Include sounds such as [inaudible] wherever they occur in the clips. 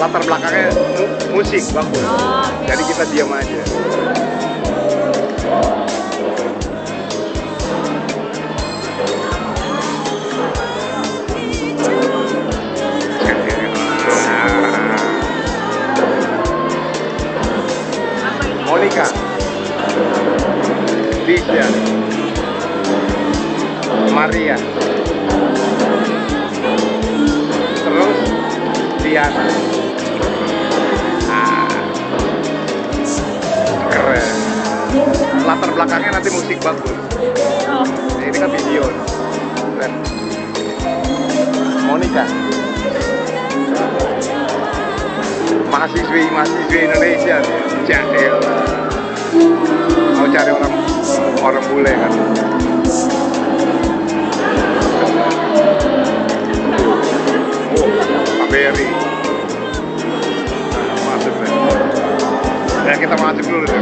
latar belakangnya mu- musik bagus. Oh, Jadi kita diam aja. Monica, Lisha, Maria, terus Diana. Keren. Latar belakangnya nanti musik bagus. Oh, Ini kan video. Keren. Monica. Mahasiswi mahasiswi Indonesia. Jahil. Mau cari orang orang bule kan. Berry. Ya kita masuk dulu deh.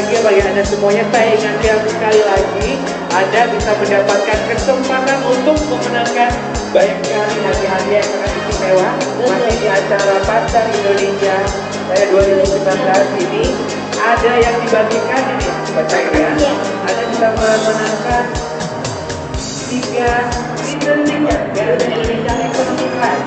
Lagi bagi Anda semuanya, saya ingatkan sekali lagi, Anda bisa mendapatkan kesempatan untuk memenangkan banyak sekali hadiah-hadiah yang sangat istimewa masih di acara Pasar Indonesia saya 2019 ini ada yang dibagikan ini baca ya Iya. Anda bisa memenangkan tiga season tiket Garuda Indonesia Economy Class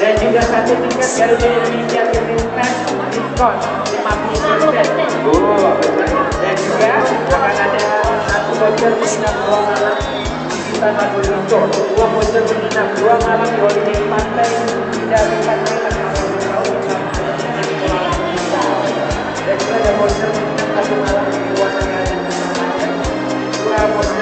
dan juga satu tiket Garuda Indonesia Business Class diskon 50%. Dan juga akan ada satu voucher menginap dua malam di Istana Buluto, dua voucher menginap dua malam di holiday pantai dari pantai dan juga ada voucher menginap satu malam di negara dua voucher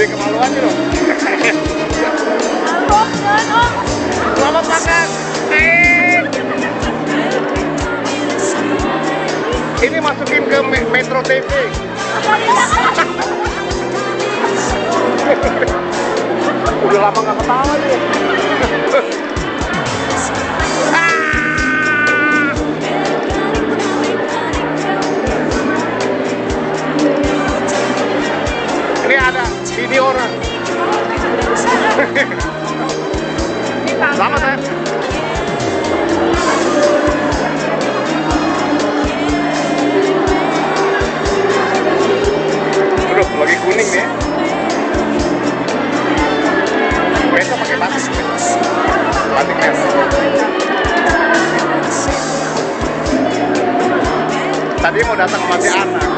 gede kemaluan sih Om, jangan. Selamat makan. Ini masukin ke Metro TV. [laughs] Udah lama nggak ketawa nih. [laughs] Ah. ini ada ini orang. Selamat ya. Lagi kuning nih. Besok pakai Batik ya. Tadi mau datang sama si anak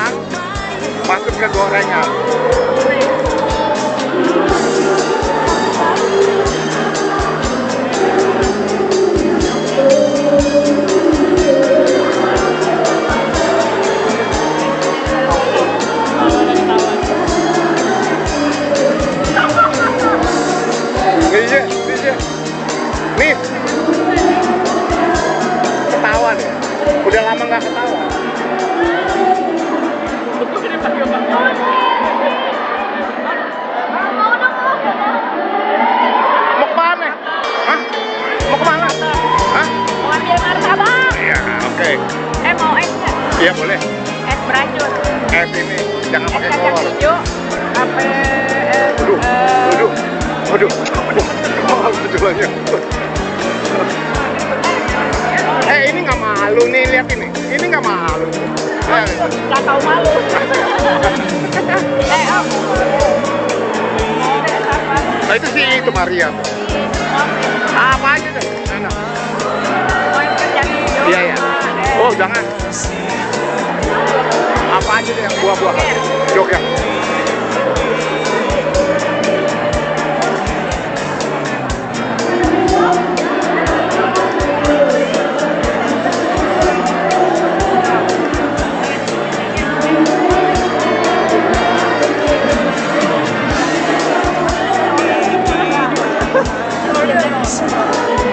Pisang, masuk ke gorengan. Iya, iya. Nih. Nih. Udah lama nggak ketawa. Ke mana? Hah? Mau ambil martabak. Iya, oke. Eh mau es nggak? Iya boleh. Es beracun. Es ini jangan Es pakai kolor. hijau. Apa? es, Waduh, eh, waduh, waduh, waduh, mahal. Eh ini nggak malu nih lihat ini, ini nggak malu. Eh, Nggak tahu malu. eh om. Nah itu sih itu Maria. Apa aja deh. Enak. Iya ya. es- Oh jangan. Apa aja deh yang buah-buahan. Jok Podcast.